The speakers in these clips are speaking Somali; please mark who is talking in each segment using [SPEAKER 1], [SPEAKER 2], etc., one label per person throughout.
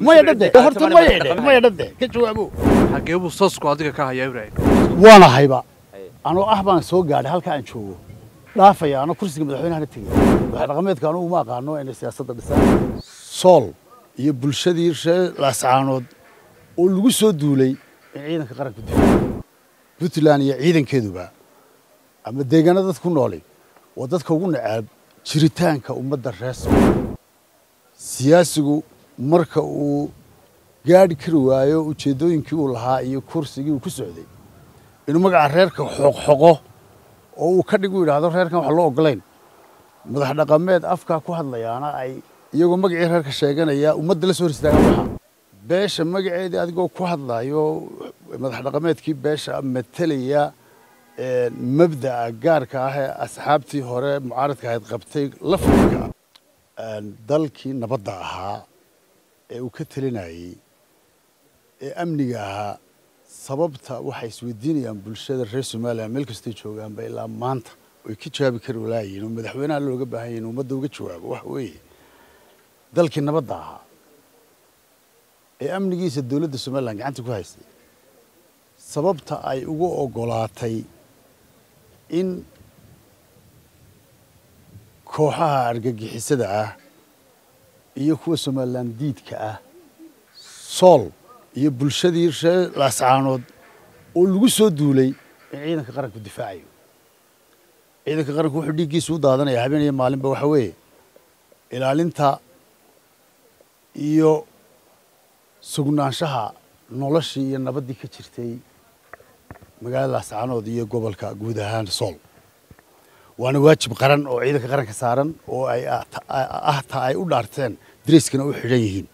[SPEAKER 1] maya dhade horta maya dhe maya dhade ka jawaabo
[SPEAKER 2] xagee buu soosku adiga ka hayaa ibraahim
[SPEAKER 1] waana hayba anoo ah baan soo gaadhay halka aan joogo dhaafaya anoo kursiga madaxweynahana tegey madax dhaqameedka anugu ma aqaano inay siyaasadda dhisaan sool iyo bulshadii reer laascaanood oo lagu soo duulay in ciidanka qaranku difaaco puntland iyo ciidankeeduba ama deegaana dad ku noolay waa dadka ugu nacaab jiritaanka ummadda reer sool siyaasigu marka uu gaadhi kari waayo ujeeddooyinkii uu lahaa iyo kursigii uu ku socday. Inuu magaca reerka xoqxoqo oo uu ka dhig u yidhaahdo reerkan wax loo ogolayn. Madax dhaqameed afkaa ku hadlayaana ay iyagoo magacii reerka sheeganaya ummadda la soo hor istaagaan waxa. Beesha magaceedii adigoo ku hadlayo madax dhaqameedkii beesha matalaya mabda'a gaarka ah ee asxaabtii hore mucaaradka ahayd qabtay lafdiga dalkii nabadda ahaa ee uu ka telinayey ee amniga ahaa sababta waxay isweydiinayaan bulshada reer somalilan meel kastay joogaanba ilaa maanta oy ka jawaabi kari walaayiin oo madaxweynaha looga baahan yahin ummadda uga jawaabo. Waxa weeye dalkii nabadda ahaa ee amnigiisa dowladda somalilan gacanta ku haystay sababta ay ugu oggolaatay in kooxaha argagixisada ah iyo kuwa somalilan diidka ah sool iyo bulshadii reer laascaanood oo lagu soo duulay in ciidanka qaranku difaacayo. Ciidanka qaranku wuxuu dhiiggiisa u daadanaya habeen iyo maalinba waxa weeye ilaalinta iyo sugnaanshaha noloshii iyo nabaddii ka jirtay magaalada laascaanood iyo gobolka guud ahaan sool waana waajib qaran oo ciidanka qaranka saaran oo ay ah ta ay u dhaarteen dareyskana u xidhan yihiin.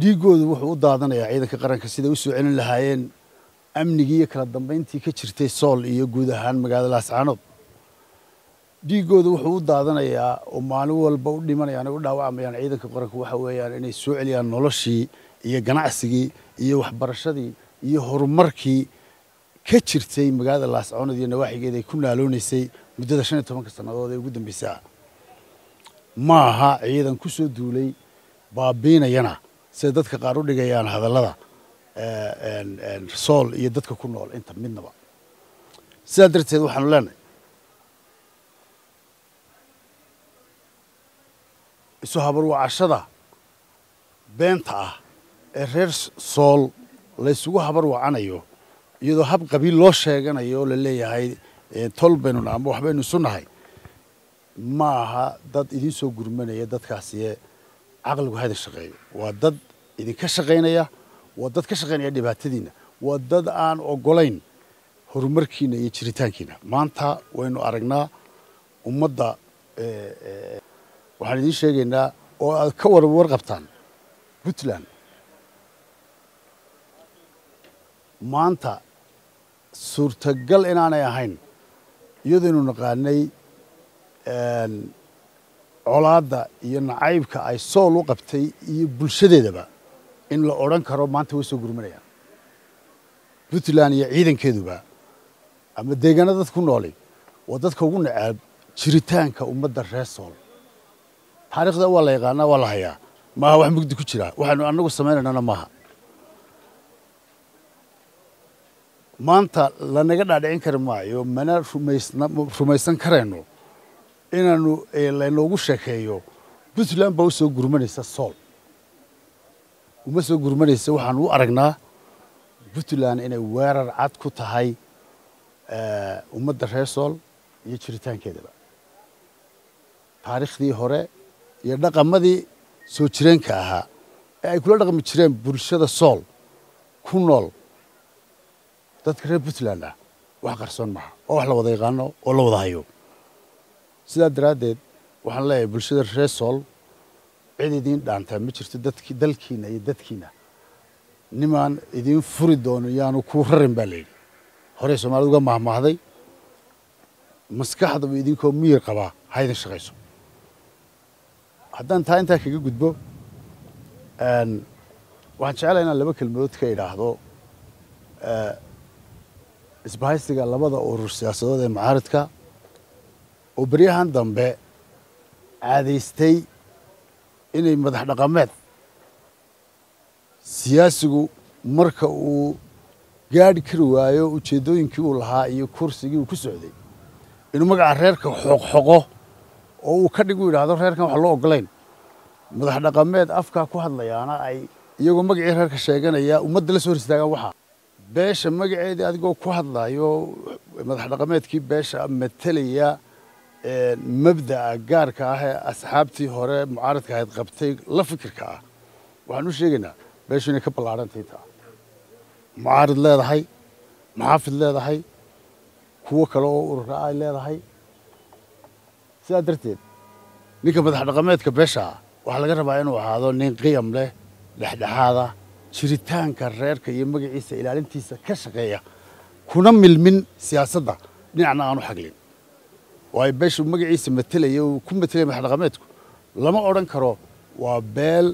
[SPEAKER 1] Dhiiggoodu wuxuu u daadanayaa ciidanka qaranka siday u soo celin lahaayeen amnigii iyo kala dambayntii ka jirtay sool iyo guud ahaan magaalada laascaanood dhiiggoodu wuxuu u daadanayaa oo maalin walba u dhimanayaan u dhaawacamayaan ciidanka qaranku waxa weeyaan inay soo celiyaan noloshii iyo ganacsigii iyo waxbarashadii iyo horumarkii ka jirtay magaalada laascaanood iyo nawaaxigeeda ay ku naaloonaysay muddada shan iyo tobanka sannadood ee ugu dambaysaa ma aha ciidan ku soo duulay baabiinayana siday dadka qaar u dhigayaan hadallada sool iyo dadka ku nool inta midnaba. Sidaa darteed waxaanu leenahay isu habarwacashada beenta ah ee reer sool laysugu habarwacanayo iyadoo hab qabiil loo sheeganayo oo la leeyahay tol baynu ama waxbaynu isu nahay ma aha dad idiin soo gurmanaya dadkaasiye caqligu hayda shaqeeyo. Waa dad idinka shaqaynaya waa dad ka shaqaynaya dhibaatadiina waa dad aan ogolayn horumarkiina iyo jiritaankiina. Maanta waynu aragnaa ummadda waxaan idiin sheegaynaa oo aad ka war warqabtaan puntland. Maanta suurtagal inaanay ahayn iyadaynu naqaanay colaadda iyo nacaybka ay sool u qabtay iyo bulshadeedaba in la odhan karo maanta way soo gurmanayaan. Puntland iyo ciidankeeduba ama deegaana dad ku noolay waa dadka ugu nacaab jiritaanka ummadda reer sool. Taariikhda waa la yaqaanaa waa la hayaa. Maaha wax mugdi ku jira. Waxaynu annagu samaynaynana maaha maanta lanaga dhaadhicin kari maayo mana rumaysan karayno. Inaanu laynoogu sheekeeyo puntland baa u soo gurmanaysa sool uma soo gurmanaysa waxaan u aragnaa puntland inay weerar cad ku tahay ummadda reer sool iyo jiritaankeedaba. Taariikhdii hore iyo dhaqamadii soo jireenka ahaa ee ay kula dhaqmi jireen bulshada sool ku nool dadka reer puntland ah wax qarsoon maaha oo wax la wada yaqaano oo la wada hayo. Sidaa daraaddeed waxaan leeyahay bulshada reer sool cid idiin dhaantaa ma jirto dadki dalkiina iyo dadkiina. Nimaan idiin furi doono yaanu kuu rarin baa layidhi horey soomaalida uga mahmaahday maskaxdaba idinkoo miyir qabaa ha shaqayso. Haddaan taa intaa kaga gudbo waxaan jeclaa inaan laba kelmadood ka idhaahdo isbahaysiga labada urur siyaasadood ee mucaaridka oo beryahan dambe caadaystay inay madax dhaqameed. Siyaasigu marka uu gaadhi kari waayo ujeeddooyinkii uu lahaa iyo kursigii uu ku socday inuu magaca reerka xoqxoqo oo uu ka dhig u yidhaahdo reerkan wax loo ogolayn madax dhaqameed afkaa ku hadlayaana ay iyagoo magacii reerka sheeganaya ummadda la soo hor istaagaan waxaa beesha magaceedii adigoo ku hadlayo madax dhaqameedkii beesha matelaya mabda'a gaarka ah ee asxaabtii hore mucaaradka ahayd qabtay la fikirka ah. Waxaan u sheegaynaa beeshu inay ka ballaadhantahay taa mucaarid leedahay maxaafid leedahay kuwo kale oo urura ay leedahay. Sidaa darteed ninka madax dhaqameedka beesha ah waxaa laga rabaa inuu ahaado nin qiyam leh dhexdhexaada jiritaanka reerka iyo magaciisa ilaalintiisa ka shaqeeya kuna milmin siyaasadda. Dhinacna aanu xaglin. Waayo beeshu magaciisa matelaya uu ku matelaya madax dhaqameedku lama odhan karo waa beel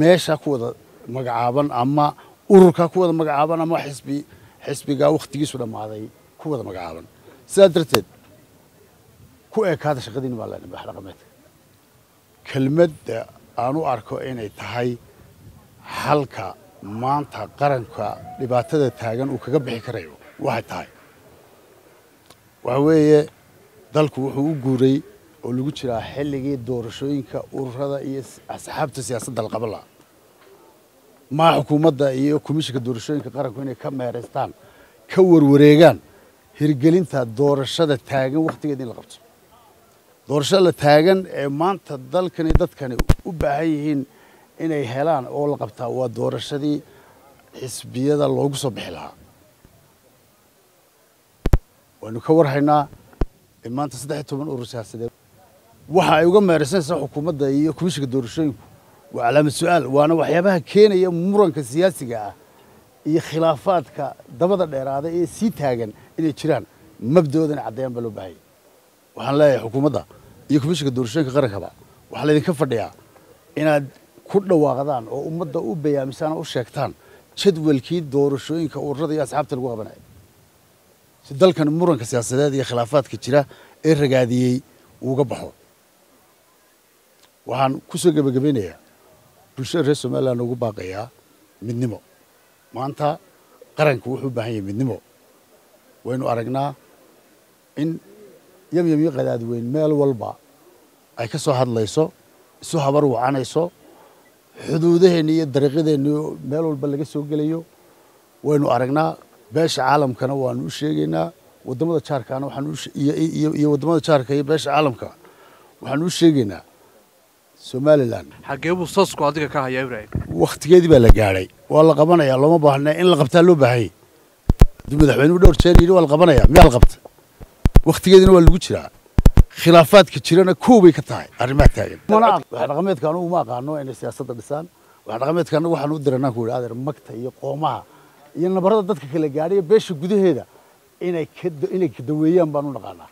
[SPEAKER 1] meesha ku wada magacaaban ama ururkaa ku wada magacaaban ama xisbi xisbigaa wakhtigiisu dhammaaday ku wada magacaaban. Sidaa darteed ku ekaada shaqadiina baa leenahay madax dhaqameedka. Kelmadda aan u arko inay tahay xalka maanta qaranka dhibaatada taagan uu kaga bixi karayo. Waxay tahay. Waxa weeye dalku wuxuu u guuray oo lagu jiraa xilligii doorashooyinka ururada iyo asxaabta siyaasadda la qaban maa xukuumadda iyo komishinka doorashooyinka qaranku inay ka meeraystaan ka warwareegaan hirgelinta doorashada taagan wakhtigeeda in la qabto. Doorashada la taagan ee maanta dalkani dadkani u baahan yihiin inay helaan oo la qabtaa waa doorashadii xisbiyada loogu soo bixi lahaa. Waynu ka warhaynaa maanta saddex toban urur siyaasadeed waxa ay uga meeraysanaysaa xukuumadda iyo komishinka doorashooyinku waa calaamad su'aal waana waxyaabaha keenaya muranka siyaasiga ah iyo khilaafaadka dabada dheeraada ee sii taagan inay jiraan. Mabdooda inay baa loo baahanya waxaan leeyahay xukuumadda iyo komishinka doorashooyinka qarankaba waxaa laydinka fadhiyaa inaad ku dhawaaqdaan oo ummadda u bayaamisaan oo u sheegtaan jadwalkii doorashooyinka ururada iyo asxaabta lagu qabanaya si dalkan muranka siyaasadeed iyo khilaafaadka jira ee ragaadiyey uuga baxo. Waxaan ku soo gebagabeynayaa bulshada reer somaliland ugu baaqayaa midnimo. Maanta qaranku wuxuu u baahan yahay midnimo. Waynu aragnaa in yamyamyo qadaadweyn meel walba ay ka soo hadlayso isu habar wacanayso xuduudaheenni iyo dariiqyadeenni meel walba laga soo gelayo waynu aragnaa beesha caalamkana waanu u sheegaynaa waddamada jaarkana waxaan iyo waddamada jaarka iyo beesha caalamka waxaanu u sheegaynaa somalilan
[SPEAKER 2] xaggee buu sasku adiga ka hayaa ibraahim.
[SPEAKER 1] Wakhtigeedii baa la gaadhay. Waa la qabanayaa looma baahna in la qabtaa loo baahanyay haddii madaxweynuhu dhowr jeer yidhi waa la qabanayaa. Miyaa la qabta wakhtigeediina waa lagu jiraa khilaafaadka jirana kow bay ka tahay. Arrimaha taagan. Waxa dhaqameedka anugu ma aqaano inay siyaasadda dhisaan waxa dhaqameedka anagu waxaan u diranaa ku yidhi adeer magta iyo qoomaha iyo nabarada dadka kala gaadhay beesha gudaheeda inay ka inay ka daweeyaan baan u naqaanaa.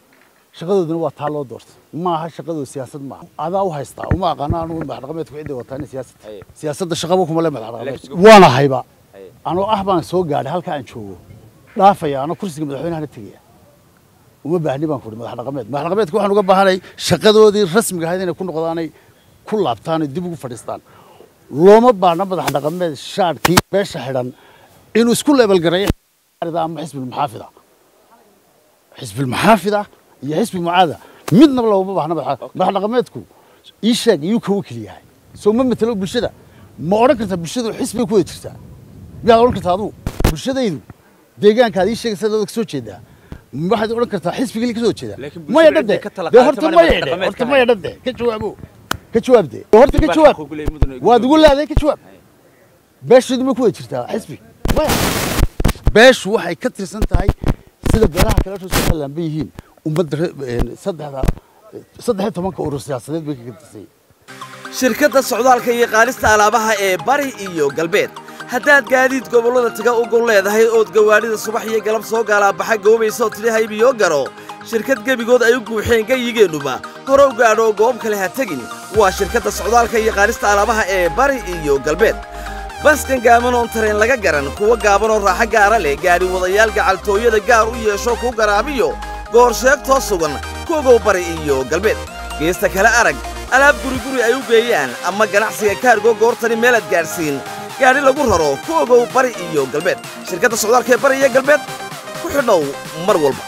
[SPEAKER 1] Shaqadooduna waa taa loo doortay. Maaha shaqadooda siyaasad maaha. Adaa u haystaa uma aqaano anugu madax dhaqameedku ciday wataa inay siyaasad siyaasadda shaqaba kuma le madax dhaqameed? Waana hayba. Anoo ah baan soo gaadhay halka aan joogo. Dhaafaya anoo kursiga madaxweynahana tegaya uma baahni baan kuhi madax dhaqameed. Madax dhaqameedka waxaan uga baahanay shaqadoodii rasmiga ahayd inay ku noqdaanay ku laabtaan oo dib ugu fadhiistaan. Looma baahna madax dhaqameed shaadhkii beesha xidhan inuu isku leebelgareeyo ama xisbilmuxaafida xisbilmuxaafida iyo xisbi mucaada. Midnaba looma baahna madax dhaqameedku. Ii sheeg iyuu ka wakil yahay. Soo ma matelo bulshada? Ma odhan kartaa bulshadu xisbay ku wada jirtaa? Miyaad odhan kartaa aduu? Bulshadaydu deegaankaad ii sheegaysa soo jeedaa waxaad odhan kartaa xisbigii ka soo jeedaa. Maya dhadde dee horta maya dhe horta maya dhadde ka jawaabo ka jawaabde horta ka jawaab. waad ugu leedahay ka jawaab. Beesheedu ma ku wada jirtaa xisbi. Maya. Beeshu waxay ka tirsan tahay sida beelaha kale somaliland bay yihiin. Ummadda saddexda saddex iyo tobanka urur siyaasadeed bay kaga tirsan
[SPEAKER 3] shirkadda socdaalka iyo qaadista alaabaha ee bari iyo galbeed haddaad gaadiid gobollada taga u gol leedahay ood gawaadhida subax iyo galab soo gaalaabaxa goobaysa oo tidhi haybiyo garo. Shirkad gebigood ay u guuxeen gayigeennuba hore u gaadho goob kale ha tegin. Waa shirkadda socdaalka iyo qaadista alaabaha ee bari iyo galbeed. Baskan gaaban oon tareen laga garan kuwa gaaban oo raaxo gaara leh gaadhi wadayaal gacaltooyada gaar u yeesho kuu garaabiyo goor sheegtoo sugan kuogow bari iyo galbeed. Geesta kale arag alaab guriguri ay u geeyaan ama ganacsiga kaargo goortani meelaad gaadhsiin gaadhi lagu raro ku ogow bari iyo galbeed. Shirkadda socdaalka ee bari iyo galbeed ku xidhow mar walba